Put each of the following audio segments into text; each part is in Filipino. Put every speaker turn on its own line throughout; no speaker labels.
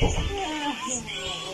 Yeah.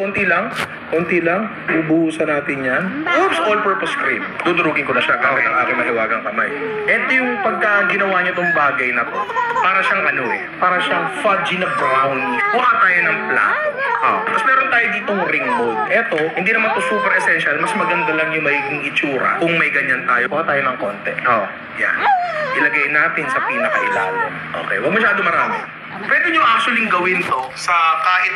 Konti lang, konti lang, ubuhusan natin yan. Oops, all-purpose cream. Dudurugin ko na siya gamit ang aking mahiwagang kamay. Ito yung pagka ginawa niya tong bagay na to. Para siyang ano eh, para siyang fudgy na brownie. Kuha tayo ng flat. Ah. Tapos meron tayo ditong ring mold. Ito, hindi naman to super essential. Mas maganda lang yung magiging itsura kung may ganyan tayo. Kuha tayo ng konti. Oh, yan. Ilagay natin sa pinakailalim. Okay, huwag masyado marami. Pwede nyo actually gawin to sa kahit